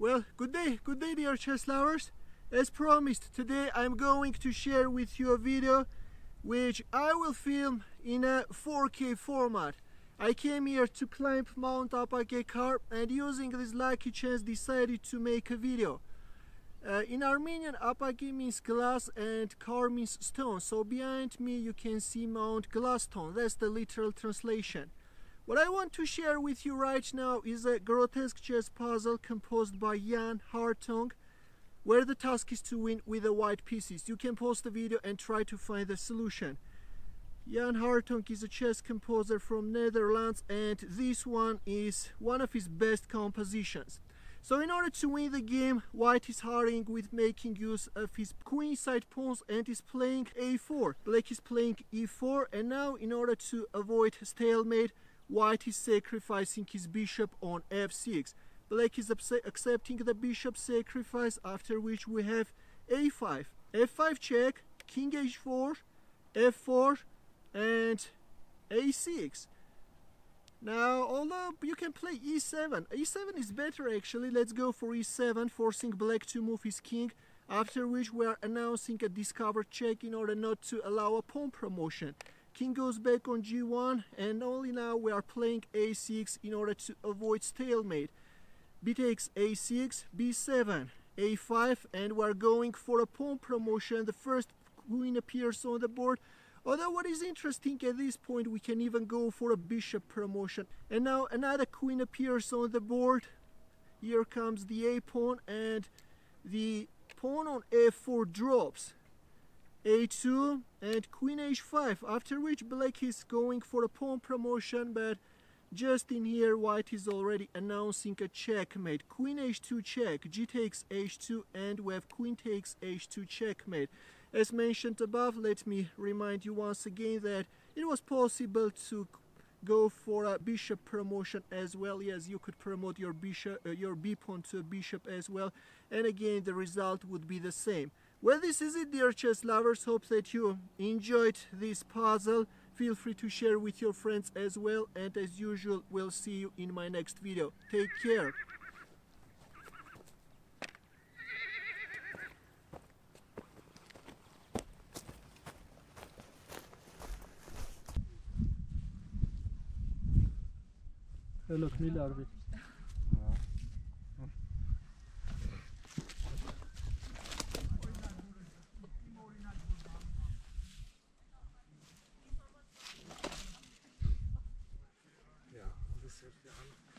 Well, good day, good day dear chess lovers. As promised, today I'm going to share with you a video which I will film in a 4K format. I came here to climb Mount Apakeqar and using this lucky chance decided to make a video. Uh, in Armenian, Apagi means glass and Kar means stone. So behind me you can see Mount Glasstone. That's the literal translation. What I want to share with you right now is a grotesque chess puzzle composed by Jan Hartong where the task is to win with the white pieces. You can pause the video and try to find the solution. Jan Hartong is a chess composer from Netherlands and this one is one of his best compositions. So in order to win the game, White is hurrying with making use of his queenside pawns and is playing a4. Black is playing e4 and now in order to avoid stalemate, White is sacrificing his bishop on f6. Black is accepting the bishop sacrifice after which we have a5. f5 check, king h4, f4 and a6. Now, although you can play e7, e7 is better actually. Let's go for e7, forcing black to move his king, after which we are announcing a discovered check in order not to allow a pawn promotion. King goes back on g1 and only now we are playing a6 in order to avoid stalemate. b takes a6, b7, a5 and we are going for a pawn promotion. The first queen appears on the board. Although what is interesting at this point we can even go for a bishop promotion. And now another queen appears on the board. Here comes the a pawn and the pawn on f4 drops a2 and queen h5 after which black is going for a pawn promotion but just in here white is already announcing a checkmate. Queen h2 check g takes h2 and we have queen takes h2 checkmate. As mentioned above let me remind you once again that it was possible to go for a bishop promotion as well. As you could promote your bishop uh, your b pawn to a bishop as well. And again the result would be the same well, this is it, dear chess lovers. Hope that you enjoyed this puzzle. Feel free to share with your friends as well. And as usual, we'll see you in my next video. Take care. Hello, Knil Sergio.